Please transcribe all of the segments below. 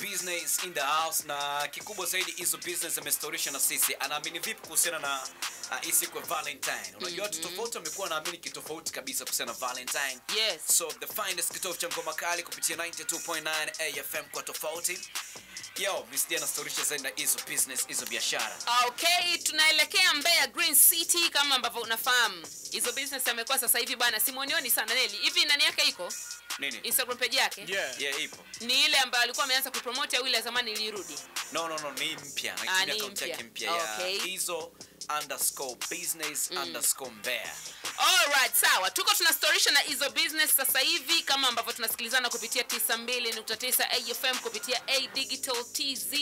business in the house na kikubwa zaidi hizo business amestorisha na sisi. Anaamini vipi kuhusiana na uh, hii siku ya valentine? Unajua watu tofauti wamekuwa naamini kitofauti kabisa kuhusiana na valentine. Yes. so the finest kitovu cha ngoma kali kupitia 92.9 afm kwa tofauti. Yo misdia anastorisha zaidi na hizo business hizo biashara. Okay tunaelekea mbeya green city kama ambavyo unafahamu. Hizo business amekuwa sasa hivi bwana, simonioni sana neli hivi ndani yake iko nini instagram page yake Yeah. yeah ipo ni ile ambayo alikuwa ameanza kupromote au ile ya zamani ilirudi no no no ni mpya Ah, ni account yake mpya. mpya Okay. ya hizo underscore business mm. underscore mbea. Alright, sawa. Tuko tunastorisha na hizo business sasa hivi kama ambavyo tunasikilizana kupitia 92.9 afm kupitia a digital tz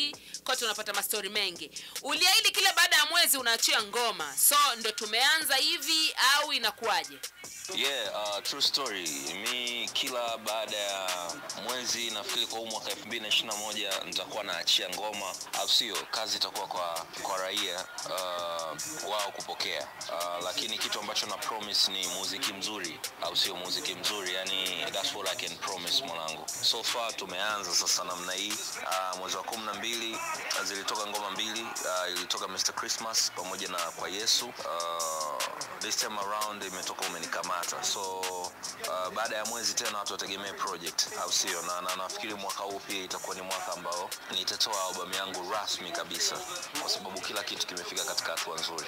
kwa tunapata mastori mengi. Uliahidi kila baada ya mwezi unaachia ngoma. So ndo tumeanza hivi au inakuwaje? Yeah, uh, true story. Mi kila baada ya mwezi nafikiri kwa huu mwaka 2021 nitakuwa naachia ngoma, au sio? Kazi itakuwa kwa kwa raia uh, wao kupokea uh, lakini kitu ambacho na promise ni muziki mzuri, au sio? Muziki mzuri, yani that's what I can promise mwanangu. So far tumeanza sasa namna hii uh, mwezi wa kumi na mbili zilitoka ngoma mbili uh, ilitoka Mr Christmas pamoja na kwa Yesu uh, this time around imetoka umenikamata so uh, baada ya mwezi tena watu wategemee project au sio na, na nafikiri mwaka huu pia itakuwa ni mwaka ambao nitatoa albamu yangu rasmi kabisa kwa sababu kila kitu kimefika katika hatua nzuri.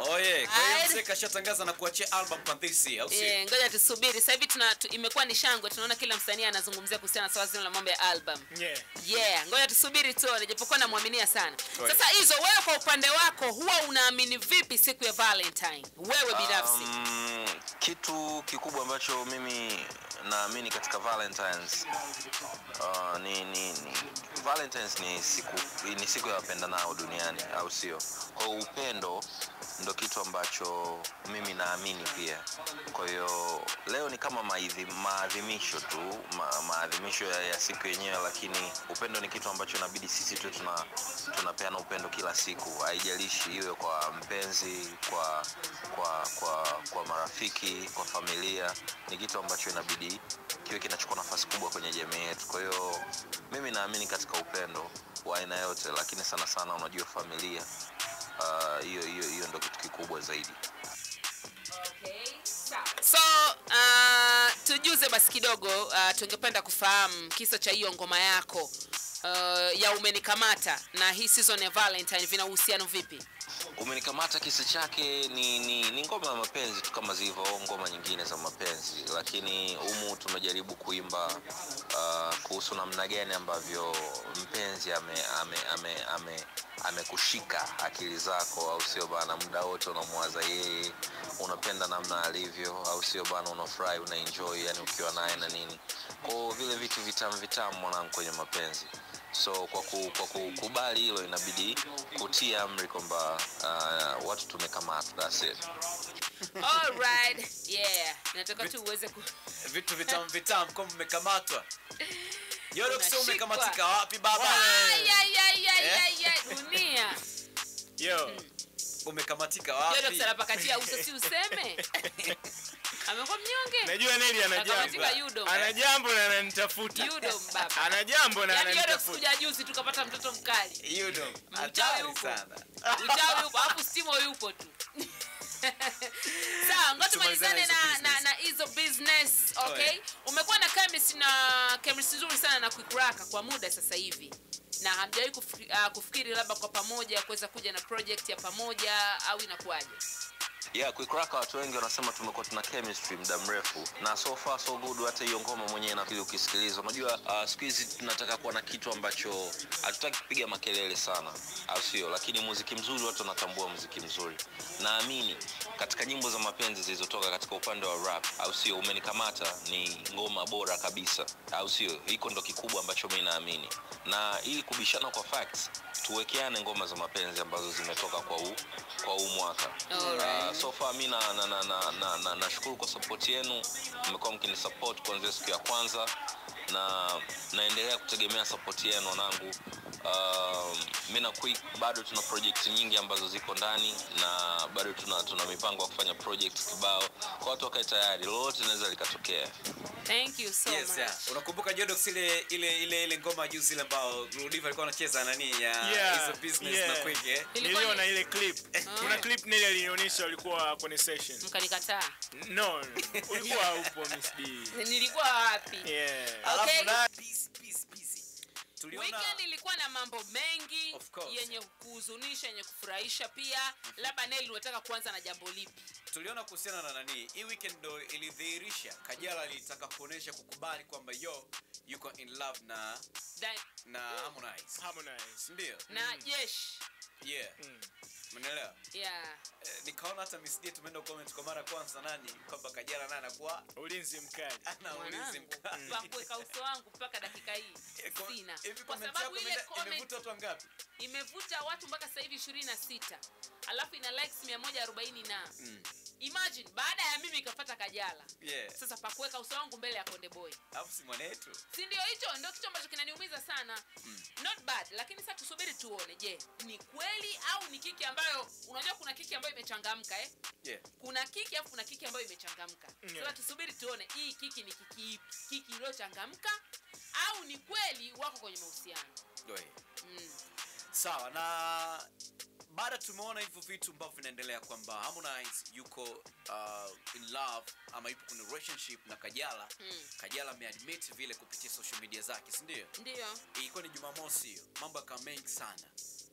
Oh yeah. Kwa hiyo mzee kashatangaza na kuachia album kwa this year, au sio? Eh, ngoja tusubiri. Sasa hivi tuna tu, imekuwa ni shangwe. Tunaona kila msanii anazungumzia kuhusiana na swala zima la mambo ya album. Yeah. yeah ngoja tusubiri tuone japokuwa namwaminia sana. Oye. sasa hizo wewe kwa upande wako huwa unaamini vipi siku ya valentine? Wewe binafsi. Um, kitu kikubwa ambacho mimi naamini katika Valentines uh, ni, ni, ni Valentines ni siku ni siku ya wapendanao duniani au sio? Kwa upendo ndo kitu ambacho mimi naamini pia. Kwa hiyo leo ni kama maadhimisho tu ma, maadhimisho ya, ya siku yenyewe, lakini upendo ni kitu ambacho inabidi sisi tu tuna tunapeana upendo kila siku, haijalishi iwe kwa mpenzi, kwa kwa kwa kwa marafiki, kwa familia, ni kitu ambacho inabidi kiwe kinachukua nafasi kubwa kwenye jamii yetu. Kwa hiyo mimi naamini katika upendo wa aina yote, lakini sana sana, unajua familia hiyo hiyo hiyo hiyo kitu kikubwa zaidi. so uh, tujuze basi kidogo uh, tungependa kufahamu kisa cha hiyo ngoma yako uh, ya umenikamata na hii season ya valentine vina uhusiano vipi umenikamata kisa chake ni, ni, ni ngoma ya mapenzi tu kama zilivyo ngoma nyingine za mapenzi. Lakini humu tumejaribu kuimba uh, kuhusu namna gani ambavyo mpenzi amekushika ame ame ame ame akili zako au sio bana muda wote unamwaza yeye unapenda namna alivyo au sio bana unafurahi unaenjoy yani ukiwa naye na nini. Kwao vile vitu vitamu vitamu mwanangu kwenye mapenzi so kwa, ku, kwa kukubali hilo inabidi kutia amri kwamba uh, watu tumekamata that's it. Alright. yeah. Nataka tu uweze ku vitu vitamu vitamu kama mmekamatwa yorokso umekamatika wapi baba? Ay, dunia. Yo umekamatika wapi? yorokso kusarapakatia uso si useme amekuwa mnyonge najua neli ana jambo. ana jambo na ananitafuta. Ana jambo na yani ananitafuta. juzi tukapata mtoto mkali. You Mchawi huko. sana. Uchawi upo alafu Simo yupo tu. Sawa ngoja tumalizane na, na, na hizo business okay? Umekuwa na chemistry na chemistry nzuri sana na quikraka kwa muda sasa hivi. Na hamjawahi kufikiri, uh, kufikiri labda kwa pamoja kuweza kuja na project ya pamoja au inakuwaje yeah quick Raka watu wengi wanasema tumekuwa tuna chemistry muda mrefu. Na so far so good hata hiyo ngoma mwenyewe nafikiri ukisikiliza. Unajua uh, siku hizi tunataka kuwa na kitu ambacho hatutaki kupiga makelele sana au sio? Lakini muziki mzuri watu wanatambua muziki mzuri. Naamini katika nyimbo za mapenzi zilizotoka katika upande wa rap au sio umenikamata ni ngoma bora kabisa au sio? Hiko ndo kikubwa ambacho mi naamini na ili kubishana kwa facts tuwekeane ngoma za mapenzi ambazo zimetoka kwa huu kwa huu mwaka. Right. Uh, so far mi na, na, na, na, na, na, nashukuru kwa support yenu. Mmekuwa mkinisupport kuanzia siku ya kwanza na naendelea kutegemea sapoti yenu wanangu. Uh, mi na quick bado tuna project nyingi ambazo ziko ndani na bado tuna, tuna mipango ya kufanya project kibao kwa watu wakae tayari lolote linaweza likatokea. Thank you so yes, much. Yeah. unakumbuka jodox ile ile ile ile ngoma juzi ile ambao Rudiva alikuwa anacheza nani ya Yeah, hizo business yeah. na quick eh? Niliona ile clip. Kuna clip nile alinionyesha walikuwa kwenye session. Mkanikataa. No ulikuwa upo miss D. Nilikuwa wapi? Yeah Okay. na busy busy busy tuliona weekend ilikuwa na mambo mengi yenye kuhuzunisha yenye kufurahisha pia. Labda neli unataka kuanza na jambo lipi? Tuliona kuhusiana na nani hii weekend ndo ilidhihirisha. Kajala alitaka kuonesha kukubali kwamba yo yuko in love na Da- na harmonize. Harmonize. Ndio. Na jeshi yeah. Mm. Umeelewa? Yeah. E, nikaona hata misidi tumeenda comment kwa mara ya kwanza nani kwamba kajala naye anakuwa ulinzi mkali. ana ulinzi mkali. Kwa kuweka uso wangu mpaka dakika hii Eh, sina. kwa sababu ile comment imevuta watu wangapi? imevuta watu mpaka sasa hivi ishirini na sita alafu ina likes 140 na. Mm. imagine baada ya mimi ikapata kajala. Yeah. Sasa pakuweka uso wangu mbele ya konde boy. Alafu si mwanetu si ndio hicho? Ndio kitu ambacho kinaniumiza sana. Mm. not bad lakini sasa tusubiri tuone. Je ni kweli au ni kiki ambayo unajua kuna kiki ambayo imechangamka eh? yeah. Kuna kiki alafu kuna kiki ambayo imechangamka. Yeah. sasa tusubiri tuone hii kiki ni kiki ipi? Kiki iliyochangamka au ni kweli wako kwenye mahusiano? Ndio mm. sawa na baada tumeona hivyo vitu ambavyo vinaendelea kwamba harmonize yuko uh, in love ama yupo kwenye relationship na kajala. Mm. kajala ameadmit vile kupitia social media zake si ndio? Ndio, ilikuwa ni jumamosi hiyo mambo yakawa mengi sana.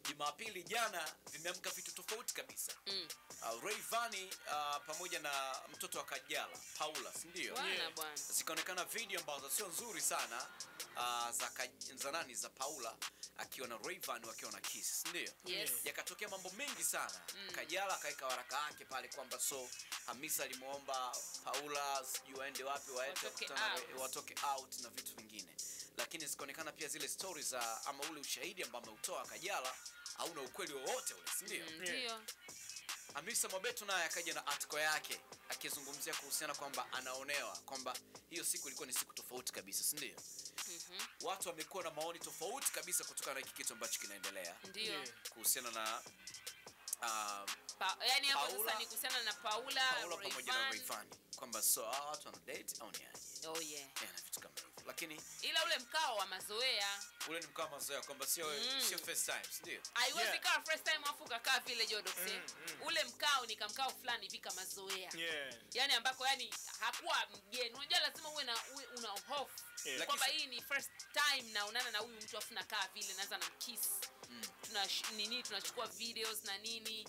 Jumapili jana vimeamka vitu tofauti kabisa. Mm. uh, Rayvanny uh, pamoja na mtoto wa kajala paula si ndio? bwana bwana. Zikaonekana video ambazo sio nzuri sana uh, za, za nani? Za paula akiwa na Rayvanny wakiwa na kiss ndio? Yes. Yakatokea mambo mengi sana. Mm. kajala akaweka waraka wake pale kwamba so hamisa alimwomba paula sijui waende wapi waende Watoke out. watoke out na vitu vingine. Lakini zikaonekana pia zile stori za ama ule ushahidi ambao ameutoa kajala hauna ukweli wowote ule sindio Mm, ndio. Hamisa mobeto naye akaja na article yake akizungumzia kuhusiana kwamba anaonewa kwamba hiyo siku ilikuwa ni siku tofauti kabisa sindio Mhm. watu wamekuwa na maoni tofauti kabisa kutokana na hiki kitu ambacho kinaendelea. Ndio. Kuhusiana na um, Pa, yani hapo Paula- sasa ni kuhusiana na paula, paula pamoja na Rayvanny. Kwamba so hawa watu wana date au ni aje? Oh yeah. Yeah, na vitu kama hivyo lakini ila ule mkao wa mazoea ule ni mkao wa mazoea kwamba sio Mm. sio first time ndio haiwezi Yeah. kawa first time afu kakaa vile jodox mm. ule mkao ni kamkao fulani hivi kama zoea yeah yani ambako yani hakuwa mgeni unajua lazima uwe na uwe una hofu Yeah. kwamba hii ni first time naonana na huyu mtu afu nakaa vile naanza na mkiss tuna nini tunachukua videos na nini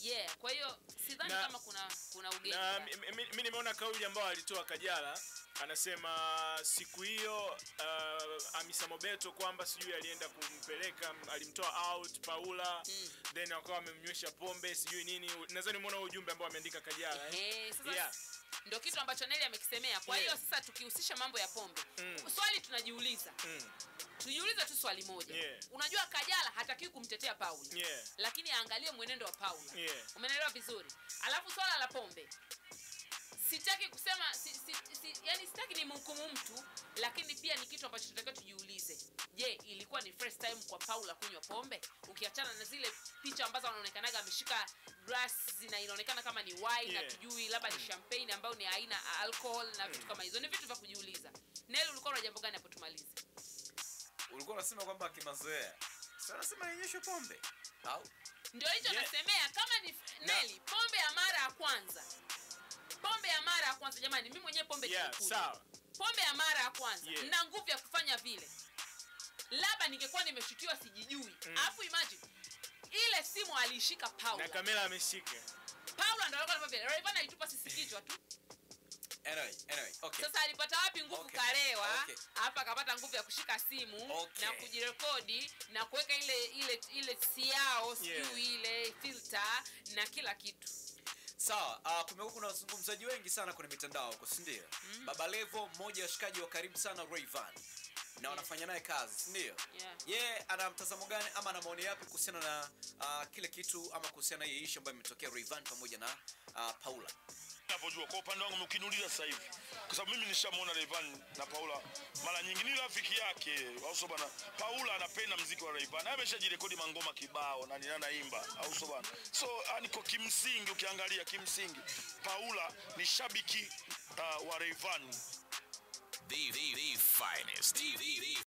yeah kwa hiyo sidhani kama kuna kuna ugeni na ndani. mi- mi mi nimeona kauli ambayo alitoa kajala anasema siku hiyo uh, amisa mobeto kwamba sijui alienda kumpeleka alimtoa out paula Mm. then akawa amemnywesha pombe sijui nini nadhani umeona ujumbe ambao ameandika kajala eh? Eh, sasa Yeah. Ndio kitu ambacho neli amekisemea kwa hiyo Yeah. sasa tukihusisha mambo ya pombe Mm. swali tunajiuliza Mm. tujiulize tu swali moja Yeah. unajua kajala hatakiwi kumtetea paula Yeah. lakini aangalie mwenendo wa paula Yeah. umenelewa vizuri alafu swala la pombe sitaki kusema si, si, si, yani sitaki ni mhukumu mtu lakini pia ni kitu ambacho tunatakiwa tujiulize. Je ilikuwa ni first time kwa paula kunywa pombe? Ukiachana na zile picha ambazo anaonekanaga ameshika glass zina inaonekana kama ni wine yeah. na tujui labda ni champagne ambayo ni aina alcohol na vitu kama hizo. Ni vitu vya kujiuliza. Neli ulikuwa na jambo gani hapo tumalize? Ulikuwa unasema kwamba kimazoea. Sasa nasema inyeshe pombe. Au? Ndio hicho Yeah. nasemea. Kama ni neli pombe jamani mimi mwenyewe pombe Yeah, sawa. Pombe ya mara ya kwanza. Yeah. na nguvu ya kufanya vile. Labda ningekuwa nimeshukiwa sijijui. Alafu imagine ile simu aliishika na kamera ameshika. Paula ndo alikuwa anafanya vile Rayvanny alitupa sisi kichwa tu. Anyway anyway okay. Sasa alipata wapi nguvu Okay. karewa Okay. hapa akapata nguvu ya kushika simu Okay. na kujirekodi na kuweka ile ile ile siao sijui Yeah. ile filter na kila kitu sawa uh, kumekuwa kuna wazungumzaji wengi sana kwenye mitandao huko sindio mm. baba levo mmoja wa washikaji wa karibu sana Rayvan na wanafanya naye kazi sindio Yeah. ye ana mtazamo gani ama ana maoni yapi kuhusiana na uh, kile kitu ama kuhusiana na hii ishu ambayo imetokea Rayvan pamoja na uh, paula napojua kwa upande wangu ukiniuliza sasa hivi kwa sababu mimi nishamuona Rayvanny na Paula mara nyingi, ni rafiki yake au sio bana? Paula anapenda mziki wa Rayvanny, ameshajirekodi mangoma kibao na nina naimba au sio bana? So ah, kwa kimsingi, ukiangalia kimsingi, Paula ni shabiki uh, wa Rayvanny The, the, the finest. The, the, the